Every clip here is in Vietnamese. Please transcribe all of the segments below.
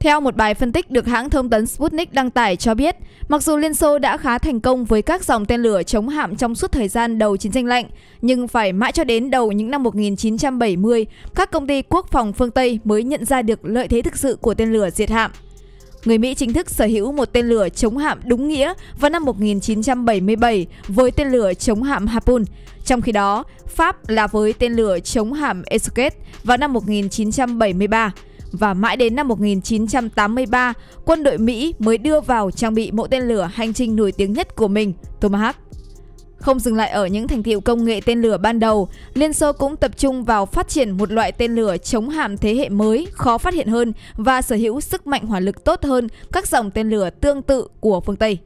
Theo một bài phân tích được hãng thông tấn Sputnik đăng tải cho biết, mặc dù Liên Xô đã khá thành công với các dòng tên lửa chống hạm trong suốt thời gian đầu chiến tranh lạnh, nhưng phải mãi cho đến đầu những năm 1970, các công ty quốc phòng phương Tây mới nhận ra được lợi thế thực sự của tên lửa diệt hạm. Người Mỹ chính thức sở hữu một tên lửa chống hạm đúng nghĩa vào năm 1977 với tên lửa chống hạm Harpoon. Trong khi đó, Pháp là với tên lửa chống hạm Escape vào năm 1973 và mãi đến năm 1983, quân đội Mỹ mới đưa vào trang bị mẫu tên lửa hành trình nổi tiếng nhất của mình, Tomahawk. Không dừng lại ở những thành tiệu công nghệ tên lửa ban đầu, Liên Xô cũng tập trung vào phát triển một loại tên lửa chống hạm thế hệ mới, khó phát hiện hơn và sở hữu sức mạnh hỏa lực tốt hơn các dòng tên lửa tương tự của phương Tây.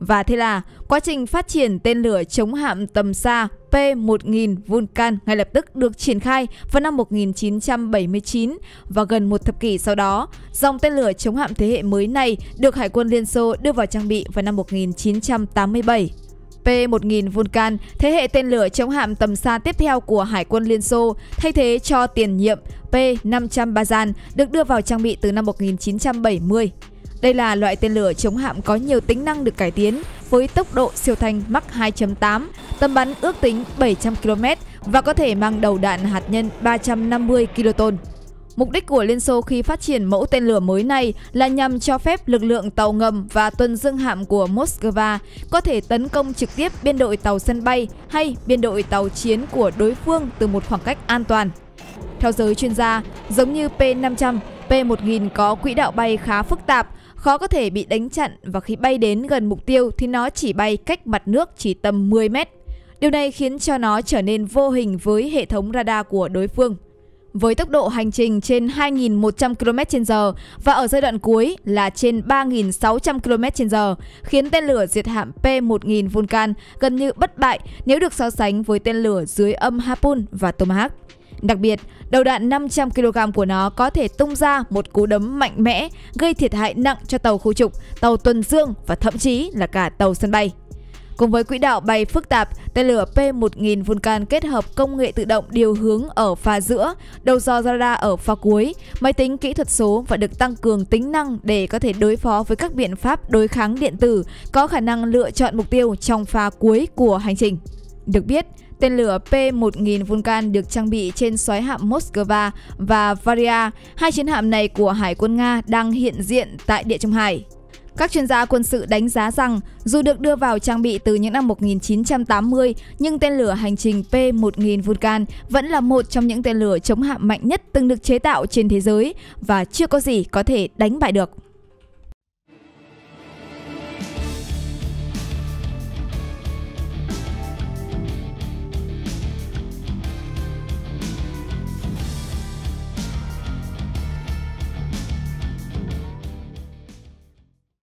Và thế là quá trình phát triển tên lửa chống hạm tầm xa P-1000 Vulcan ngay lập tức được triển khai vào năm 1979 và gần một thập kỷ sau đó, dòng tên lửa chống hạm thế hệ mới này được Hải quân Liên Xô đưa vào trang bị vào năm 1987. P-1000 Vulcan, thế hệ tên lửa chống hạm tầm xa tiếp theo của Hải quân Liên Xô, thay thế cho tiền nhiệm P-500 Bazan được đưa vào trang bị từ năm 1970. Đây là loại tên lửa chống hạm có nhiều tính năng được cải tiến với tốc độ siêu thanh Mach 2.8, tầm bắn ước tính 700 km và có thể mang đầu đạn hạt nhân 350 kiloton. Mục đích của Liên Xô khi phát triển mẫu tên lửa mới này là nhằm cho phép lực lượng tàu ngầm và tuần dương hạm của Moscow có thể tấn công trực tiếp biên đội tàu sân bay hay biên đội tàu chiến của đối phương từ một khoảng cách an toàn. Theo giới chuyên gia, giống như P500, P1000 có quỹ đạo bay khá phức tạp, khó có thể bị đánh chặn và khi bay đến gần mục tiêu thì nó chỉ bay cách mặt nước chỉ tầm 10 mét. Điều này khiến cho nó trở nên vô hình với hệ thống radar của đối phương. Với tốc độ hành trình trên 2.100 km/h và ở giai đoạn cuối là trên 3.600 km/h, khiến tên lửa diệt hạm P-1000 Vulcan gần như bất bại nếu được so sánh với tên lửa dưới âm Harpoon và Tomahawk. Đặc biệt, đầu đạn 500 kg của nó có thể tung ra một cú đấm mạnh mẽ, gây thiệt hại nặng cho tàu khu trục, tàu tuần dương và thậm chí là cả tàu sân bay. Cùng với quỹ đạo bay phức tạp, tên lửa P-1000 Vulcan kết hợp công nghệ tự động điều hướng ở pha giữa, đầu dò radar ở pha cuối, máy tính kỹ thuật số và được tăng cường tính năng để có thể đối phó với các biện pháp đối kháng điện tử, có khả năng lựa chọn mục tiêu trong pha cuối của hành trình. Được biết, Tên lửa P-1000 Vulcan được trang bị trên xoáy hạm Moskva và Varia. Hai chiến hạm này của Hải quân Nga đang hiện diện tại Địa Trung Hải. Các chuyên gia quân sự đánh giá rằng dù được đưa vào trang bị từ những năm 1980, nhưng tên lửa hành trình P-1000 Vulcan vẫn là một trong những tên lửa chống hạm mạnh nhất từng được chế tạo trên thế giới và chưa có gì có thể đánh bại được.